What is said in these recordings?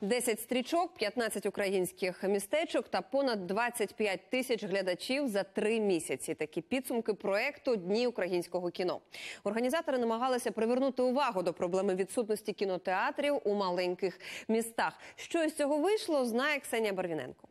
10 стрічок, 15 українських містечок та понад 25 тисяч глядачів за три місяці. Такі підсумки проекту Дні українського кіно. Організатори намагалися привернути увагу до проблеми відсутності кінотеатрів у маленьких містах. Що із цього вийшло, знає Ксенія Барвіненко.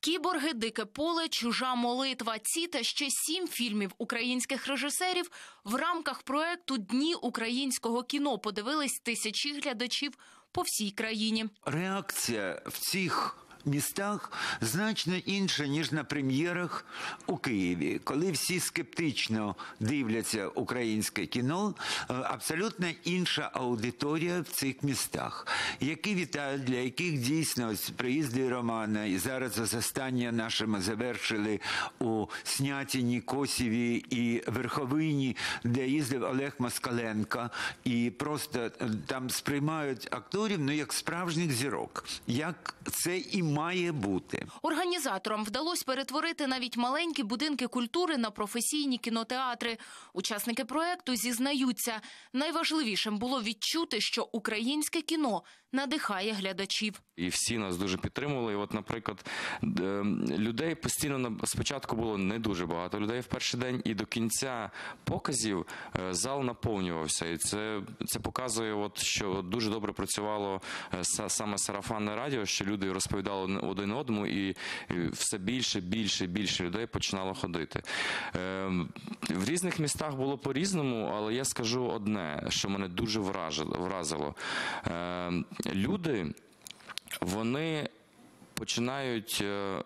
Кіборги, дике поле, чужа молитва. Ці та ще сім фільмів українських режисерів в рамках проекту Дні українського кіно подивились тисячі глядачів по всій країні. реакція в цих містах значно інша, ніж на прем'єрах у Києві, коли всі скептично дивляться українське кіно, е, абсолютно інша аудиторія в цих містах, які вітають, для яких дійсно ось приїзди Романа, і зараз ось останнє наше ми завершили у Снятіні, Косіві і Верховині, де їздив Олег Москаленко, і просто е, там сприймають акторів ну як справжніх зірок, як це і має бути. Організаторам вдалося перетворити навіть маленькі будинки культури на професійні кінотеатри. Учасники проекту зізнаються, найважливішим було відчути, що українське кіно надихає глядачів. І всі нас дуже підтримували. І от, наприклад, е, людей постійно на- спочатку було не дуже багато людей в перший день, і до кінця показів е, зал наповнювався. І це, це показує, от, що дуже добре працювало е, саме сарафанне радіо, що люди розповідали один одному, і все більше, більше, більше людей починало ходити. В різних містах було по-різному, але я скажу одне, що мене дуже вразило. Люди вони починають е,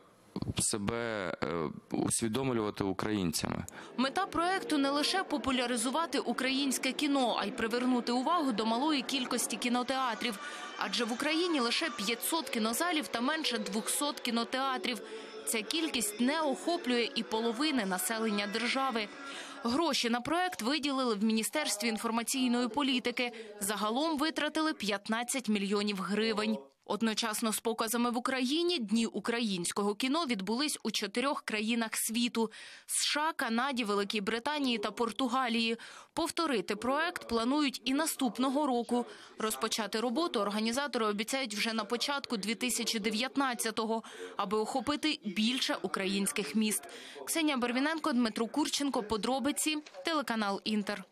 себе е, усвідомлювати українцями. Мета проекту не лише популяризувати українське кіно, а й привернути увагу до малої кількості кінотеатрів. Адже в Україні лише 500 кінозалів та менше 200 кінотеатрів. Ця кількість не охоплює і половини населення держави. Гроші на проект виділили в Міністерстві інформаційної політики. Загалом витратили 15 мільйонів гривень. Одночасно з показами в Україні дні українського кіно відбулись у чотирьох країнах світу: США, Канаді, Великій Британії та Португалії. Повторити проект планують і наступного року. Розпочати роботу організатори обіцяють вже на початку 2019-го, аби охопити більше українських міст. Ксенія Барвіненко, Дмитро Курченко. Подробиці телеканал Інтер.